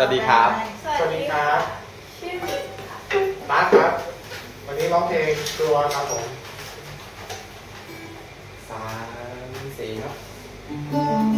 วัสดีครับ สวัสดีครับชื่อมาร์คครับ วันนี้ร้องเพลงตัวครับผมสามสี่ครับ